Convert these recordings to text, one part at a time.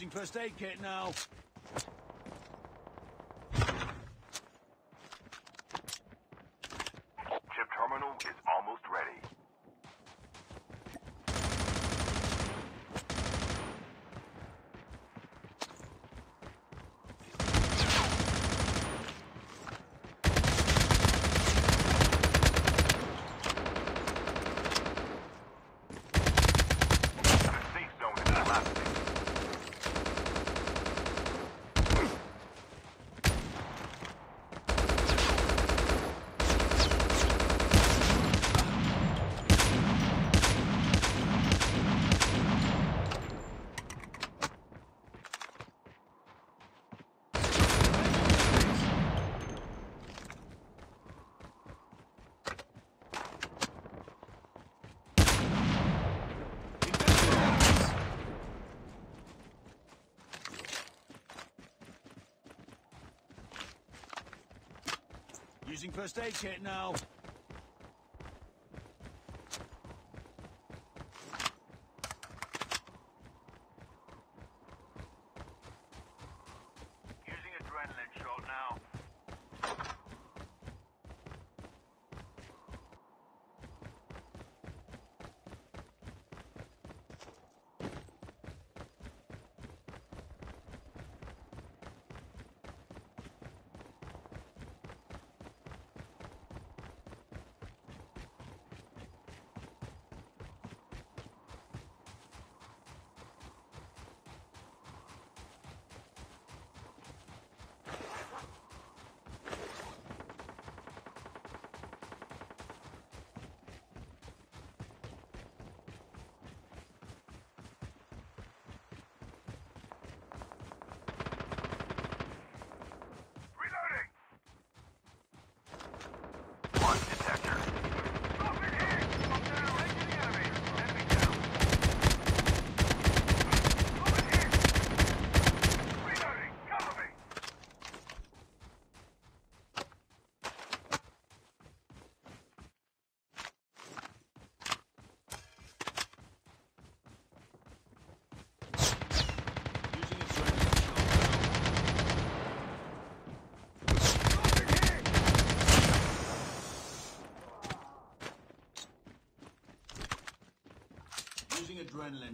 using first aid kit now. using first aid kit now.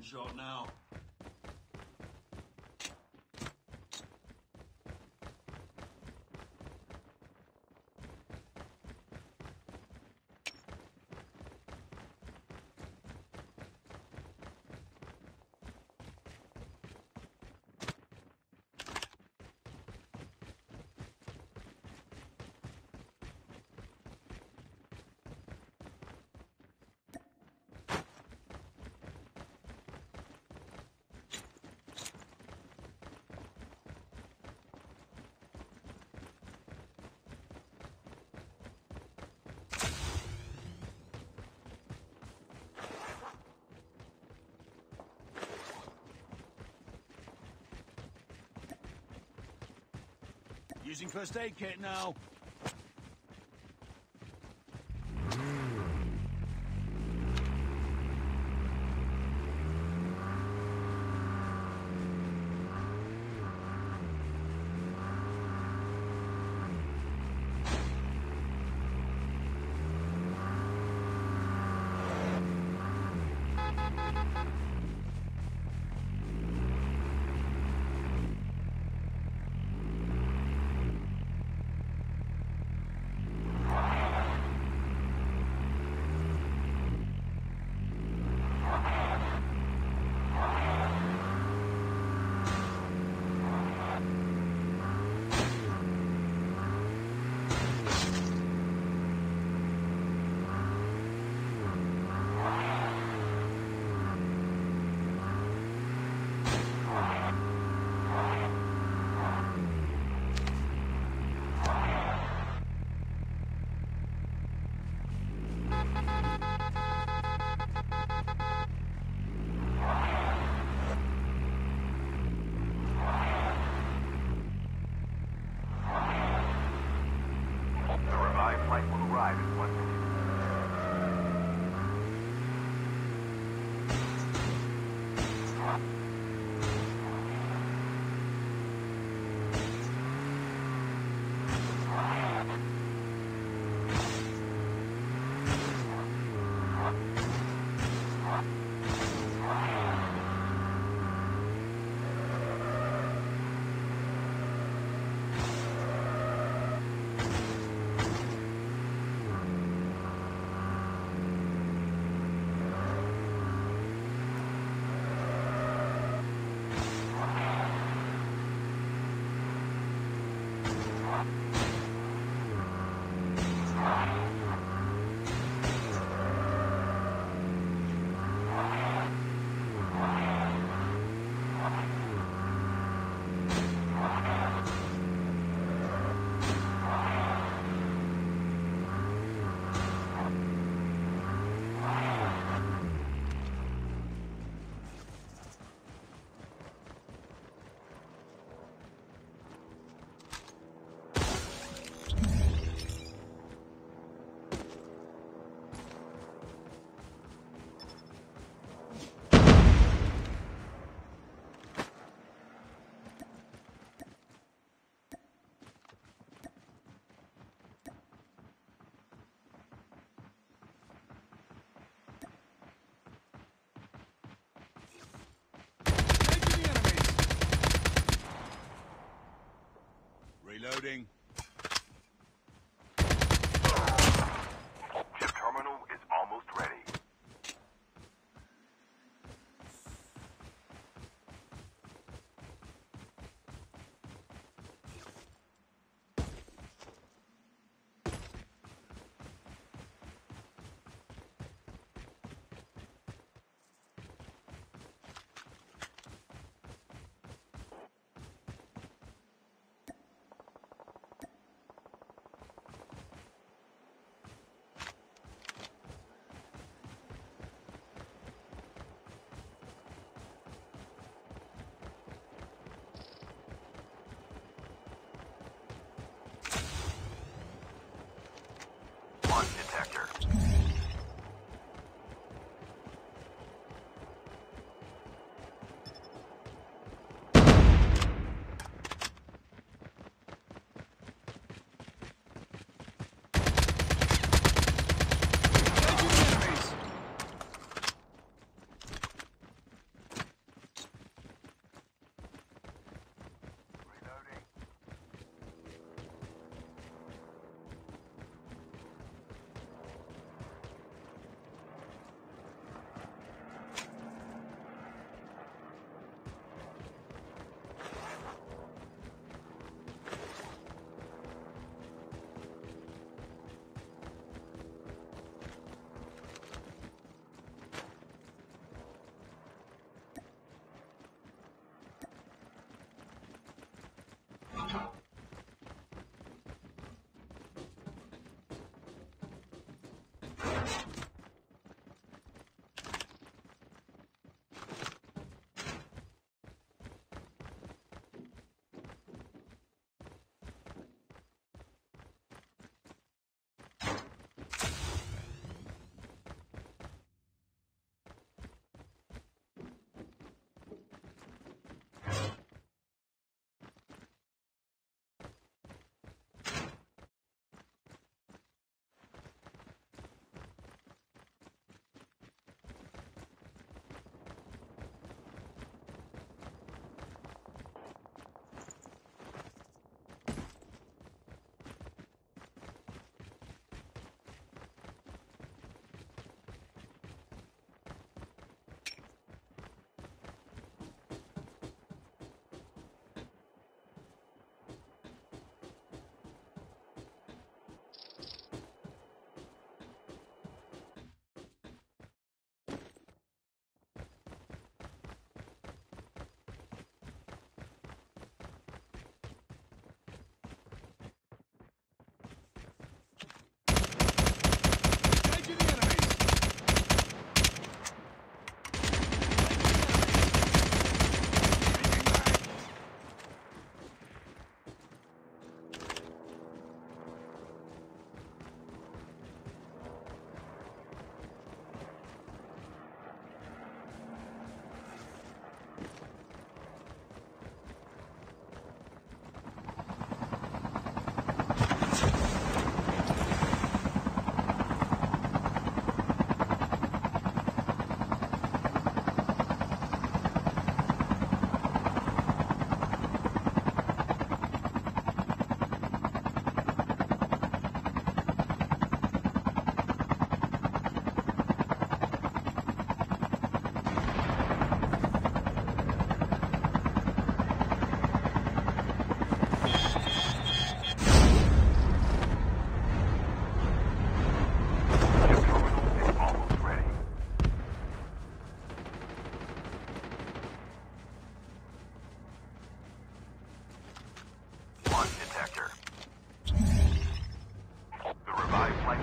Shot now. Using first aid kit now. Reloading.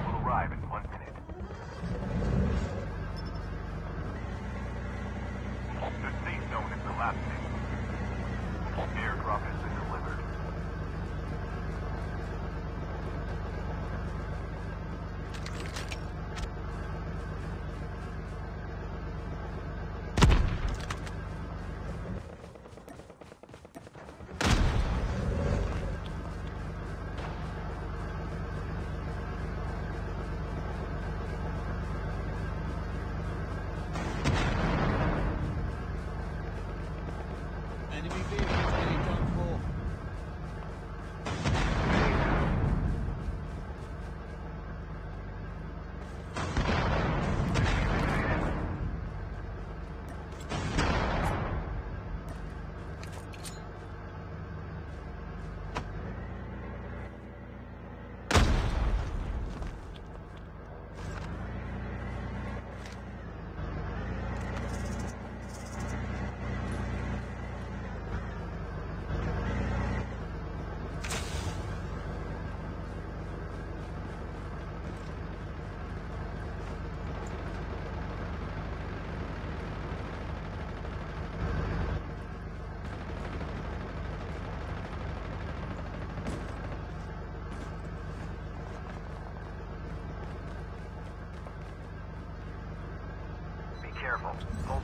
will arrive in one minute. Enemy vehicles Be